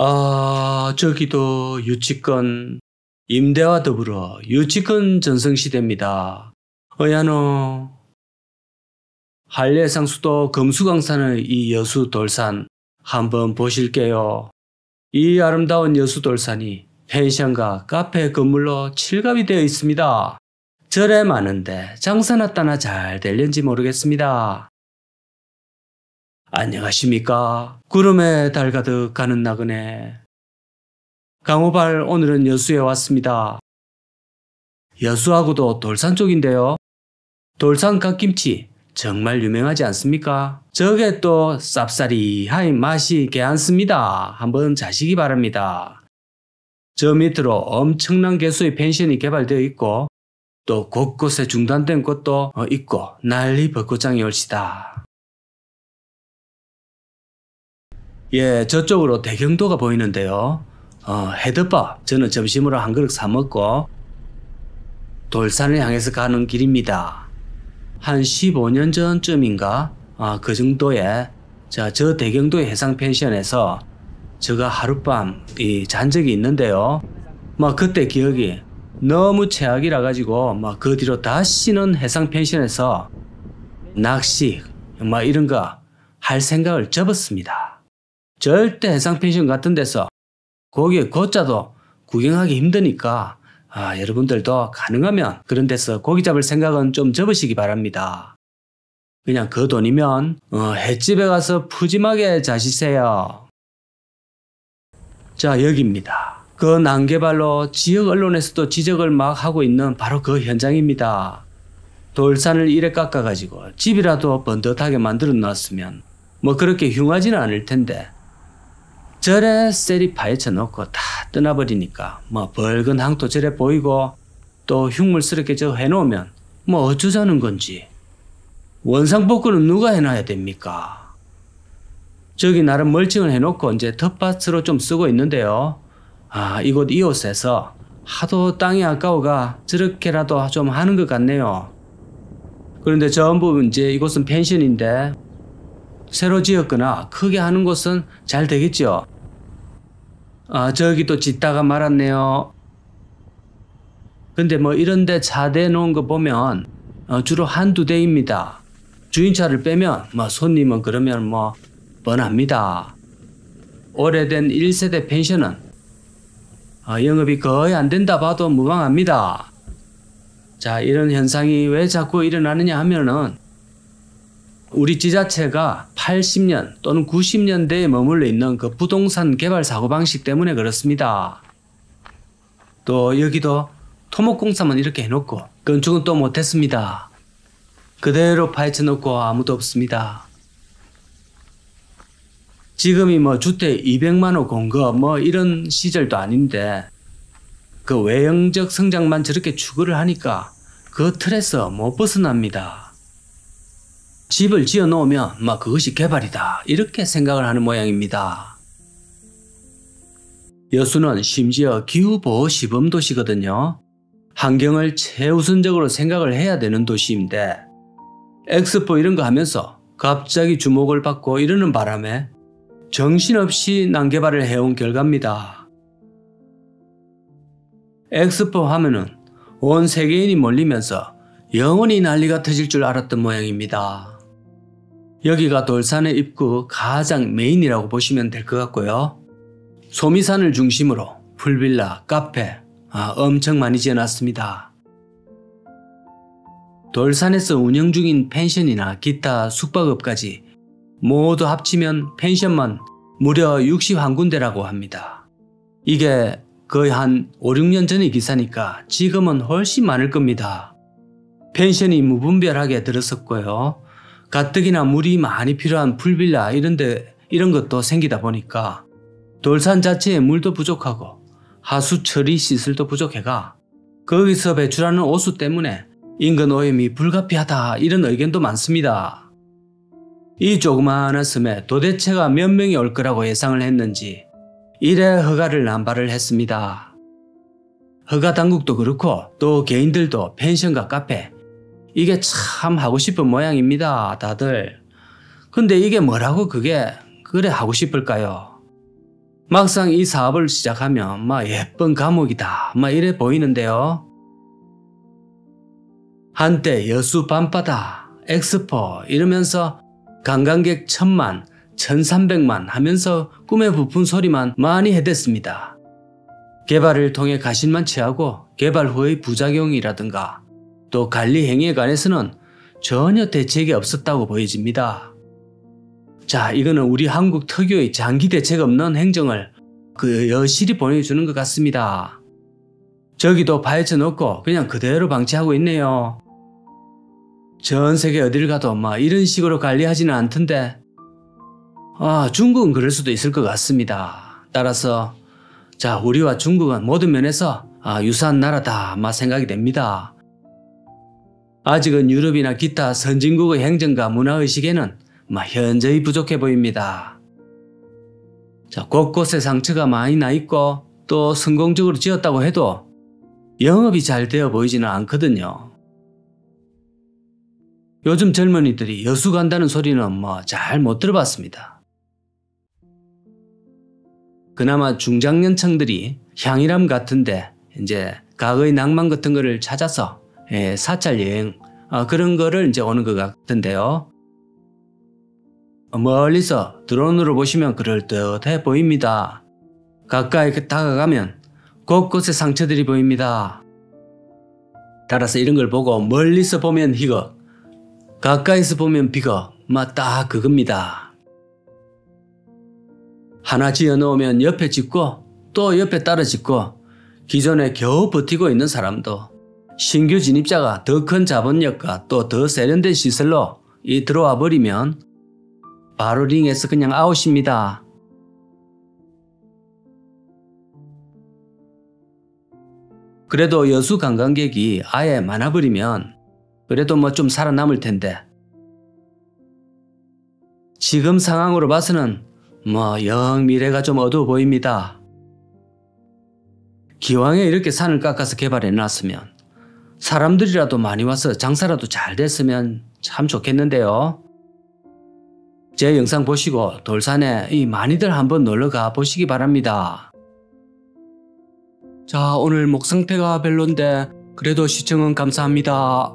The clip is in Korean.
아, 저기도 유치권, 임대와 더불어 유치권 전성시대입니다. 어야노. 한례상 수도 금수강산의 이 여수 돌산 한번 보실게요. 이 아름다운 여수 돌산이 펜션과 카페 건물로 칠갑이 되어 있습니다. 절에 많은데 장사나 따나 잘 될는지 모르겠습니다. 안녕하십니까. 구름에 달 가득 가는 나그네. 강호발 오늘은 여수에 왔습니다. 여수하고도 돌산 쪽인데요. 돌산 갓김치 정말 유명하지 않습니까? 저게 또 쌉싸리하이 맛이 개않습니다. 한번 자시기 바랍니다. 저 밑으로 엄청난 개수의 펜션이 개발되어 있고 또 곳곳에 중단된 곳도 있고 난리 벚꽃장이 올시다. 예, 저쪽으로 대경도가 보이는데요. 어, 해덮밥 저는 점심으로 한 그릇 사 먹고 돌산을 향해서 가는 길입니다. 한 15년 전쯤인가 아, 그 정도에 자, 저 대경도의 해상 펜션에서 제가 하룻밤 이 잔 적이 있는데요. 막 그때 기억이 너무 최악이라 가지고 막 그 뒤로 다시는 해상 펜션에서 낚시 막 이런 거 할 생각을 접었습니다. 절대 해상 펜션 같은 데서 거기에 고자도 구경하기 힘드니까 아, 여러분들도 가능하면 그런 데서 고기 잡을 생각은 좀 접으시기 바랍니다. 그냥 그 돈이면 어, 횟집에 가서 푸짐하게 자시세요. 자 여기입니다. 그 난개발로 지역 언론에서도 지적을 막 하고 있는 바로 그 현장입니다. 돌산을 이래 깎아가지고 집이라도 번듯하게 만들어 놨으면 뭐 그렇게 흉하지는 않을 텐데 절에 셀이 파헤쳐 놓고 다 떠나버리니까 뭐 벌건 항토 절에 보이고 또 흉물스럽게 저 해놓으면 뭐 어쩌자는 건지 원상복구는 누가 해놔야 됩니까? 저기 나름 멀칭을 해놓고 이제 텃밭으로 좀 쓰고 있는데요. 아 이곳 이웃에서 하도 땅이 아까워가 저렇게라도 좀 하는 것 같네요. 그런데 전부 이제 이곳은 펜션인데 새로 지었거나 크게 하는 곳은 잘 되겠죠. 아, 저기 또 짓다가 말았네요. 근데 뭐 이런데 차 대 놓은 거 보면 어, 주로 한두 대입니다. 주인차를 빼면 뭐 손님은 그러면 뭐 뻔합니다. 오래된 1세대 펜션은 어, 영업이 거의 안 된다 봐도 무방합니다. 자, 이런 현상이 왜 자꾸 일어나느냐 하면은 우리 지자체가 80년 또는 90년대에 머물러 있는 그 부동산 개발 사고방식 때문에 그렇습니다. 또 여기도 토목공사만 이렇게 해놓고 건축은 또 못했습니다. 그대로 파헤쳐 놓고 아무도 없습니다. 지금이 뭐 주택 200만 호 공거 뭐 이런 시절도 아닌데 그 외형적 성장만 저렇게 추구를 하니까 그 틀에서 못 벗어납니다. 집을 지어 놓으면 막 그것이 개발이다. 이렇게 생각을 하는 모양입니다. 여수는 심지어 기후보호 시범 도시거든요. 환경을 최우선적으로 생각을 해야 되는 도시인데 엑스포 이런 거 하면서 갑자기 주목을 받고 이러는 바람에 정신없이 난개발을 해온 결과입니다. 엑스포 하면은 온 세계인이 몰리면서 영원히 난리가 터질 줄 알았던 모양입니다. 여기가 돌산의 입구 가장 메인이라고 보시면 될 것 같고요. 소미산을 중심으로 풀빌라, 카페 아, 엄청 많이 지어놨습니다. 돌산에서 운영 중인 펜션이나 기타 숙박업까지 모두 합치면 펜션만 무려 61군데라고 합니다. 이게 거의 한 5, 6년 전의 기사니까 지금은 훨씬 많을 겁니다. 펜션이 무분별하게 들었었고요. 가뜩이나 물이 많이 필요한 풀빌라 이런데 이런 것도 생기다 보니까 돌산 자체에 물도 부족하고 하수 처리 시설도 부족해가 거기서 배출하는 오수 때문에 인근 오염이 불가피하다 이런 의견도 많습니다. 이 조그마한 섬에 도대체가 몇 명이 올 거라고 예상을 했는지 이래 허가를 남발을 했습니다. 허가 당국도 그렇고 또 개인들도 펜션과 카페 이게 참 하고 싶은 모양입니다, 다들. 근데 이게 뭐라고 그게 그래 하고 싶을까요? 막상 이 사업을 시작하면 막 예쁜 감옥이다 막 이래 보이는데요. 한때 여수 밤바다, 엑스포 이러면서 관광객 천만, 천삼백만 하면서 꿈에 부푼 소리만 많이 해댔습니다. 개발을 통해 가실만 취하고 개발 후의 부작용이라든가 또 관리 행위에 관해서는 전혀 대책이 없었다고 보여집니다. 자, 이거는 우리 한국 특유의 장기 대책 없는 행정을 그 여실히 보내주는 것 같습니다. 저기도 파헤쳐 놓고 그냥 그대로 방치하고 있네요. 전 세계 어딜 가도 막 이런 식으로 관리하지는 않던데. 아, 중국은 그럴 수도 있을 것 같습니다. 따라서 자, 우리와 중국은 모든 면에서 아, 유사한 나라다 막 생각이 됩니다. 아직은 유럽이나 기타 선진국의 행정과 문화의식에는 막 현저히 부족해 보입니다. 자, 곳곳에 상처가 많이 나 있고 또 성공적으로 지었다고 해도 영업이 잘 되어 보이지는 않거든요. 요즘 젊은이들이 여수 간다는 소리는 뭐 잘 못 들어봤습니다. 그나마 중장년층들이 향이람 같은데 이제 과거의 낭만 같은 거를 찾아서 예, 사찰 여행 어, 그런 거를 이제 오는 것 같은데요. 멀리서 드론으로 보시면 그럴듯해 보입니다. 가까이 다가가면 곳곳에 상처들이 보입니다. 따라서 이런 걸 보고 멀리서 보면 희극, 가까이서 보면 비극, 막딱 그겁니다. 하나 지어 놓으면 옆에 짓고 또 옆에 따라 짓고 기존에 겨우 버티고 있는 사람도 신규 진입자가 더 큰 자본력과 또 더 세련된 시설로 이 들어와 버리면 바로 링에서 그냥 아웃입니다. 그래도 여수 관광객이 아예 많아버리면 그래도 뭐 좀 살아남을 텐데 지금 상황으로 봐서는 뭐 영 미래가 좀 어두워 보입니다. 기왕에 이렇게 산을 깎아서 개발해 놨으면 사람들이라도 많이 와서 장사라도 잘 됐으면 참 좋겠는데요. 제 영상 보시고 돌산에 이 많이들 한번 놀러 가 보시기 바랍니다. 자, 오늘 목 상태가 별론데 그래도 시청은 감사합니다.